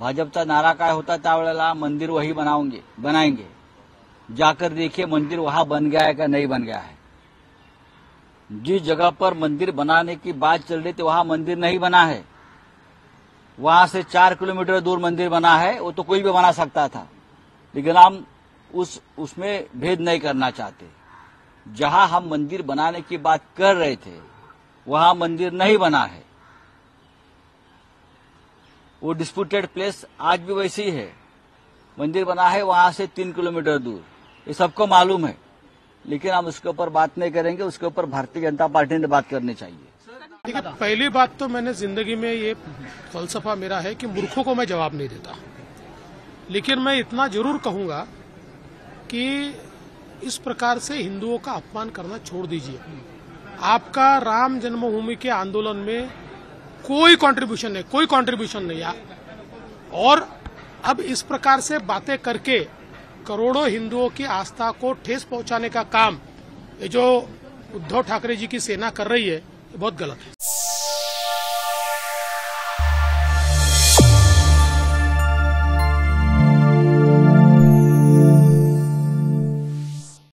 भाजपचा नारा काय होता त्यावेळेला मंदिर वही बनाओगे बनाएँगे. जाकर देखिए मंदिर वहाँ बन गया है का नहीं बन गया है. जिस जगह पर मंदिर बनाने की बात चल रही थी, वहाँ मंदिर नहीं बना है. वहाँ से चार किलोमीटर दूर मंदिर बना है, वो तो कोई भी बना सकता था. लेकिन हम उस, उसमें भेद नहीं करना चाहते. जहाँ हम मंदिर बनाने की बात कर रहे थे, वहाँ मंदिर नहीं बना है. वो डिस्प्यूटेड प्लेस आज भी वैसे ही है। मंदिर बना है, वहाँ से तीन किलोमीटर दूर। ये सबको मालूम है। लेकिन हम उसके ऊपर बात नहीं करेंगे, उसके ऊपर भारतीय जनता पार्टी ने बात करनी चाहिए। पहली बात तो मैंने ज़िंदगी में ये फलसफा मेरा है कि मूर्खों को मैं जवाब नहीं देता। लेकिन मैं इतना ज़रूर कहूँगा कि इस प्रकार से हिंदुओं का अपमान करना छोड़ दीजिए। आपका राम जन्मभूमि के आंदोलन में कोई कंट्रीब्यूशन नहीं, कोई कंट्रीब्यूशन नहीं यार। और अब इस प्रकार से बातें करके करोड़ों हिंदुओं की आस्था को ठेस पहुँचाने का काम ये जो उद्धव ठाकरे जी की सेना कर रही है, ये बहुत गलत है।